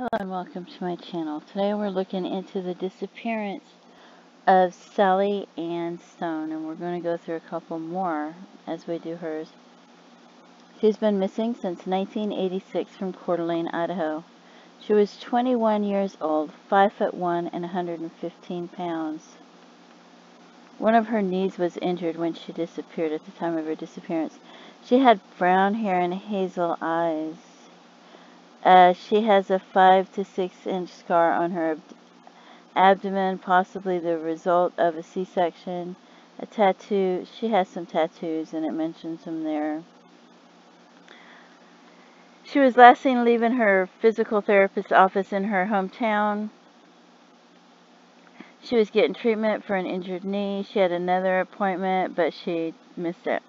Hello and welcome to my channel. Today we're looking into the disappearance of Sally Ann Stone and we're going to go through a couple more as we do hers. She's been missing since 1986 from Coeur d'Alene, Idaho. She was 21 years old, 5 foot 1 and 115 pounds. One of her knees was injured when she disappeared at the time of her disappearance. She had brown hair and hazel eyes. Uh, she has a 5 to 6 inch scar on her ab abdomen, possibly the result of a C-section. A tattoo, she has some tattoos and it mentions them there. She was last seen leaving her physical therapist's office in her hometown. She was getting treatment for an injured knee. She had another appointment, but she missed it.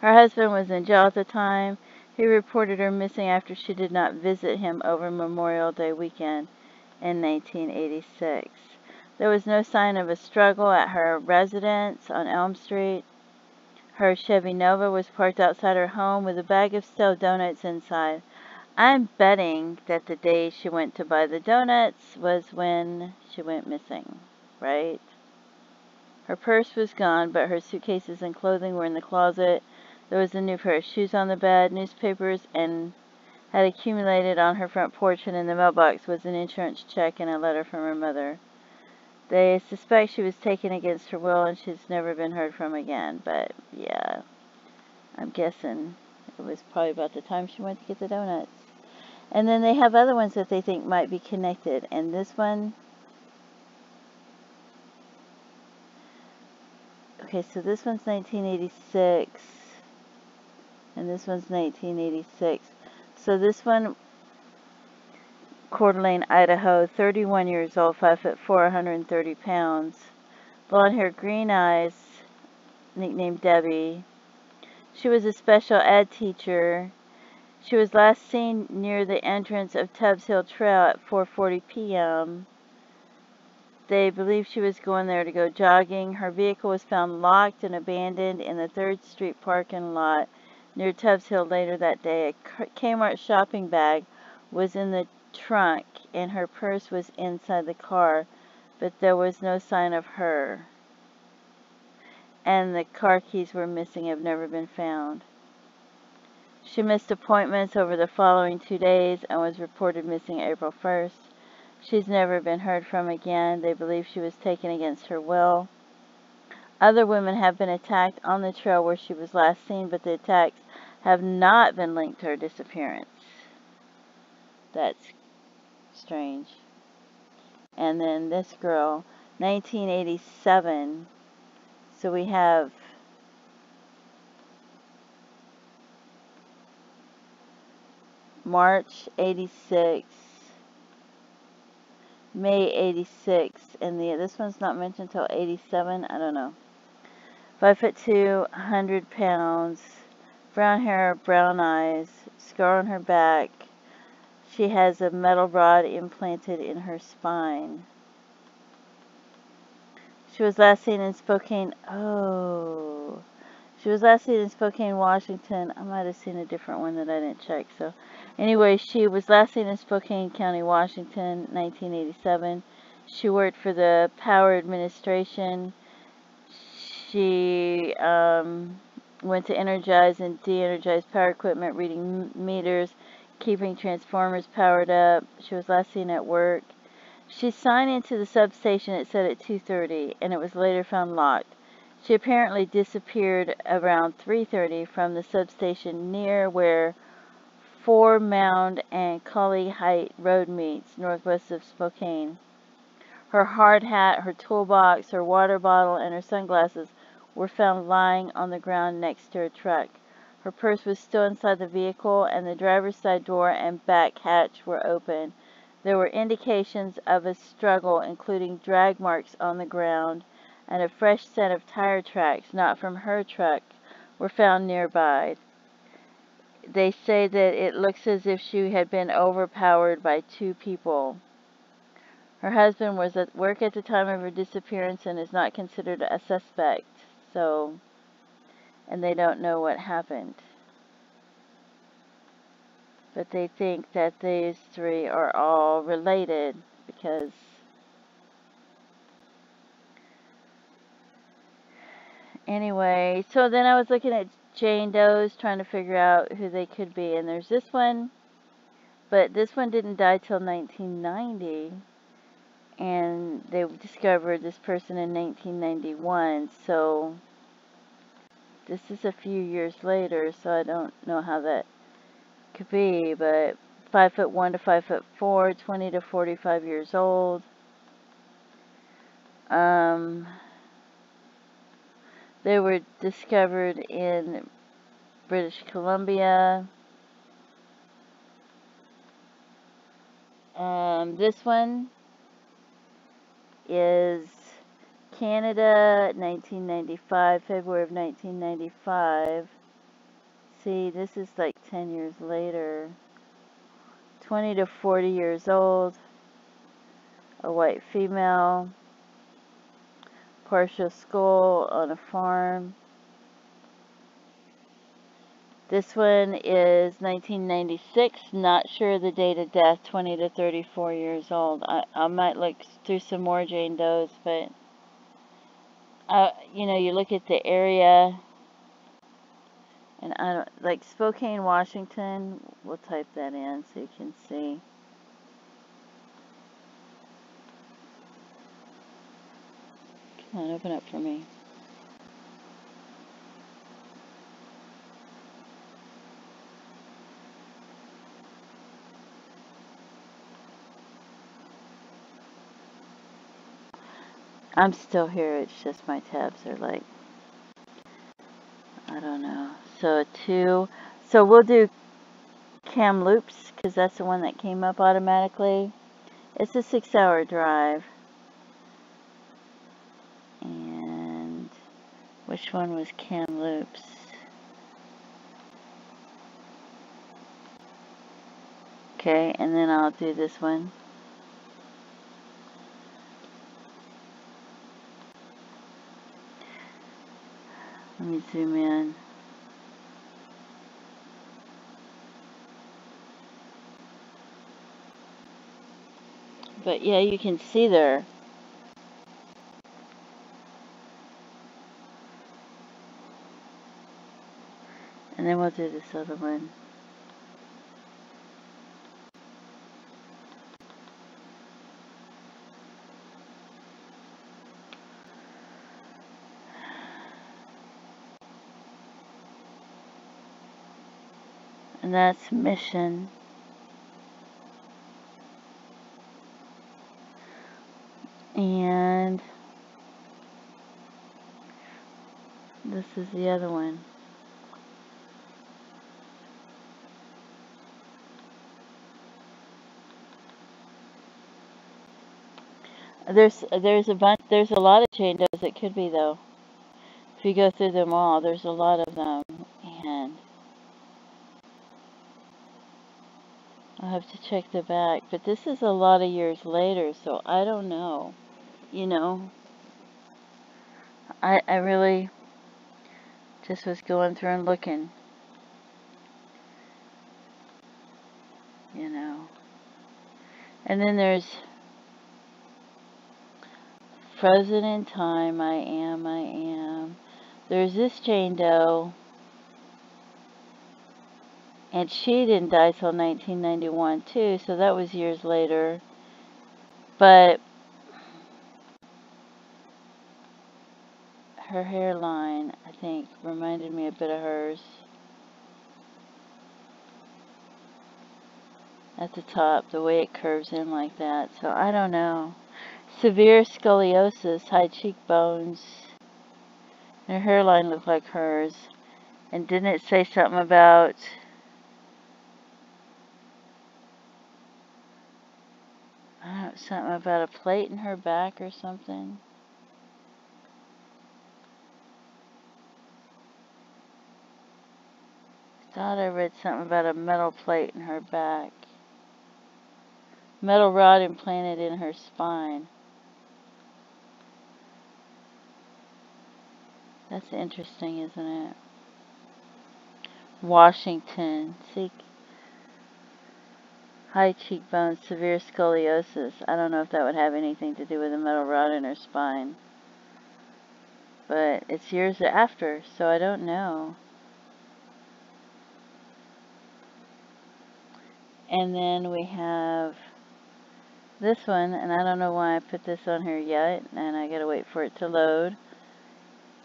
Her husband was in jail at the time. He reported her missing after she did not visit him over Memorial Day weekend in 1986. There was no sign of a struggle at her residence on Elm Street. Her Chevy Nova was parked outside her home with a bag of stale donuts inside. I'm betting that the day she went to buy the donuts was when she went missing, right? Her purse was gone, but her suitcases and clothing were in the closet. There was a new pair of shoes on the bed, newspapers, and had accumulated on her front porch, and in the mailbox was an insurance check and a letter from her mother. They suspect she was taken against her will and she's never been heard from again, but yeah, I'm guessing it was probably about the time she went to get the donuts. And then they have other ones that they think might be connected, and this one Okay, so this one's 1986 and this one's 1986. So this one, Coeur d'Alene, Idaho, 31 years old, 5 foot 4, 130 pounds, blonde hair, green eyes, nicknamed Debbie. She was a special ed teacher. She was last seen near the entrance of Tubbs Hill Trail at 4:40 p.m. They believe she was going there to go jogging. Her vehicle was found locked and abandoned in the 3rd Street parking lot near Tubbs Hill later that day. A Kmart shopping bag was in the trunk and her purse was inside the car, but there was no sign of her. And the car keys were missing, have never been found. She missed appointments over the following two days and was reported missing April 1st. She's never been heard from again. They believe she was taken against her will. Other women have been attacked on the trail where she was last seen, but the attacks have not been linked to her disappearance. That's strange. And then this girl, 1987. So we have March 86, May 86, and the this one's not mentioned until 87. I don't know. Five foot two, hundred pounds, brown hair, brown eyes, scar on her back. She has a metal rod implanted in her spine. She was last seen in Spokane. Oh. She was last seen in Spokane, Washington. I might have seen a different one that I didn't check. So, anyway, she was last seen in Spokane County, Washington, 1987. She worked for the Power Administration she um, went to energize and de-energize power equipment, reading meters, keeping transformers powered up. She was last seen at work. She signed into the substation, it said at 2.30, and it was later found locked. She apparently disappeared around 3.30 from the substation near where Four Mound and Coulee Hite Road meets, northwest of Spokane. Her hard hat, her toolbox, her water bottle, and her sunglasses were found lying on the ground next to her truck. Her purse was still inside the vehicle, and the driver's side door and back hatch were open. There were indications of a struggle, including drag marks on the ground, and a fresh set of tire tracks, not from her truck, were found nearby. They say that it looks as if she had been overpowered by two people. Her husband was at work at the time of her disappearance and is not considered a suspect. So, and they don't know what happened. But they think that these three are all related because anyway, so then I was looking at Jane Doe's trying to figure out who they could be and there's this one but this one didn't die till 1990 and they discovered this person in 1991 so this is a few years later so I don't know how that could be but 5 foot 1 to 5 foot 4 20 to 45 years old. Um, they were discovered in British Columbia. Um, this one is Canada, 1995, February of 1995. See, this is like 10 years later. 20 to 40 years old, a white female, partial skull on a farm. This one is 1996, not sure the date of death, 20 to 34 years old. I, I might look through some more Jane Doe's, but, uh, you know, you look at the area, and I don't, like Spokane, Washington, we'll type that in so you can see. Come on, open up for me. I'm still here, it's just my tabs are like, I don't know. So two, so we'll do Kamloops, because that's the one that came up automatically. It's a six hour drive. And which one was Kamloops? Okay, and then I'll do this one. Let me zoom in. But yeah, you can see there. And then we'll do this other one. And that's mission. And this is the other one. There's there's a bunch there's a lot of Does it could be though. If you go through them all, there's a lot of them and I'll have to check the back. But this is a lot of years later, so I don't know. You know. I I really just was going through and looking. You know. And then there's Frozen in time, I am, I am. There's this Jane Doe, and she didn't die till 1991 too, so that was years later. But her hairline, I think, reminded me a bit of hers. At the top, the way it curves in like that. So I don't know severe scoliosis, high cheekbones, and her hairline looked like hers. And didn't it say something about something about a plate in her back or something? thought I read something about a metal plate in her back. Metal rod implanted in her spine. That's interesting, isn't it? Washington. See, high cheekbones, severe scoliosis. I don't know if that would have anything to do with a metal rod in her spine. But it's years after, so I don't know. And then we have this one, and I don't know why I put this on here yet, and I gotta wait for it to load.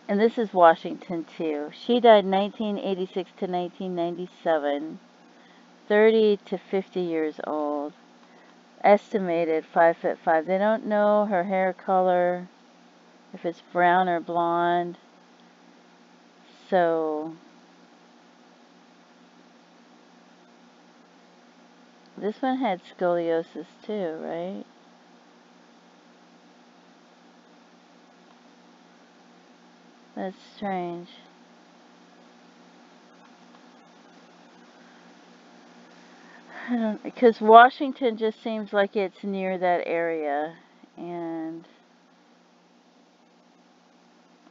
And this is Washington too. She died 1986 to 1997, 30 to 50 years old. Estimated 5 foot 5. They don't know her hair color, if it's brown or blonde. So This one had scoliosis too, right? That's strange. I don't because Washington just seems like it's near that area and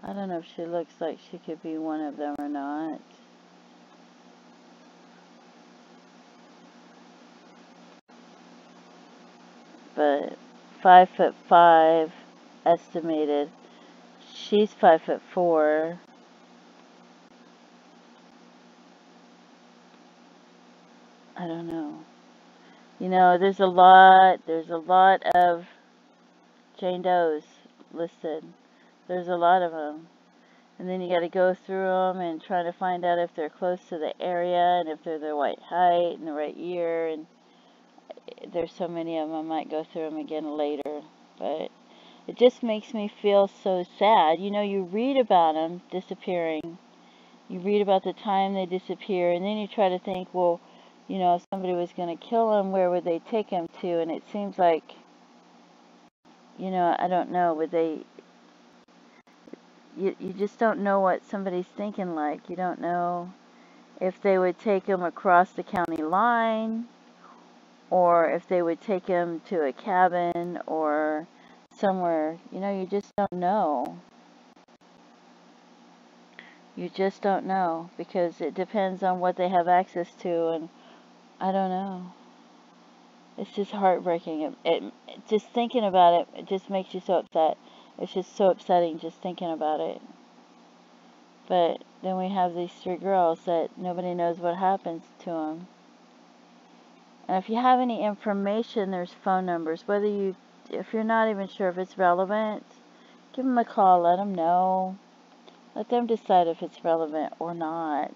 I don't know if she looks like she could be one of them or not. but five foot five estimated. She's five foot four. I don't know. You know, there's a lot, there's a lot of Jane Does listed. There's a lot of them. And then you got to go through them and try to find out if they're close to the area and if they're the right height and the right year and eh, there's so many of them, I might go through them again later. But it just makes me feel so sad. You know, you read about them disappearing. You read about the time they disappear, and then you try to think, well, you know, if somebody was going to kill him, where would they take him to? And it seems like, you know, I don't know, would they, you, you just don't know what somebody's thinking like. You don't know if they would take him across the county line or if they would take him to a cabin or somewhere. You know, you just don't know. You just don't know because it depends on what they have access to, and I don't know. It's just heartbreaking. It, it just thinking about it, it just makes you so upset. It's just so upsetting just thinking about it. But then we have these three girls that nobody knows what happens to them. And if you have any information, there's phone numbers. Whether you, if you're not even sure if it's relevant, give them a call, let them know. Let them decide if it's relevant or not.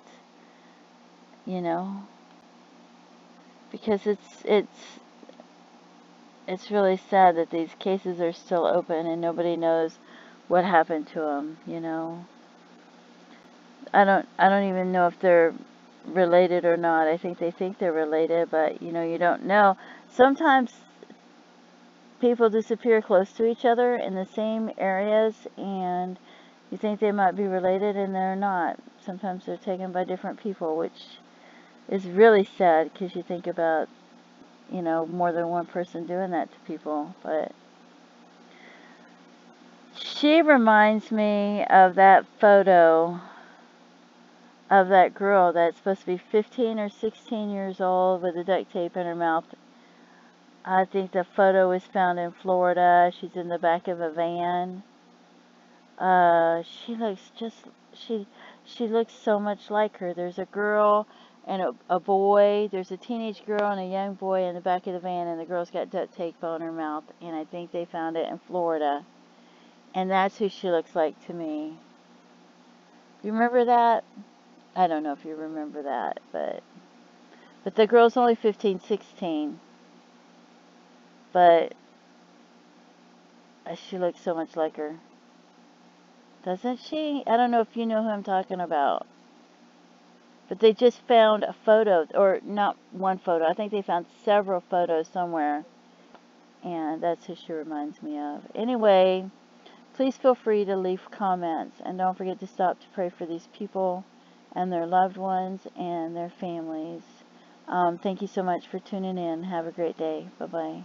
You know? Because it's, it's, it's really sad that these cases are still open and nobody knows what happened to them, you know? I don't, I don't even know if they're related or not. I think they think they're related, but you know, you don't know. Sometimes people disappear close to each other in the same areas and you think they might be related and they're not. Sometimes they're taken by different people, which is really sad because you think about, you know, more than one person doing that to people, but she reminds me of that photo of that girl that's supposed to be 15 or 16 years old with the duct tape in her mouth. I think the photo was found in Florida. She's in the back of a van. Uh, she looks just she she looks so much like her. There's a girl and a, a boy. There's a teenage girl and a young boy in the back of the van, and the girl's got duct tape on her mouth. And I think they found it in Florida. And that's who she looks like to me. You remember that? I don't know if you remember that, but but the girl's only 15, 16. But uh, she looks so much like her. Doesn't she? I don't know if you know who I'm talking about. But they just found a photo, or not one photo. I think they found several photos somewhere. And that's who she reminds me of. Anyway, please feel free to leave comments. And don't forget to stop to pray for these people and their loved ones and their families. Um, thank you so much for tuning in. Have a great day. Bye-bye.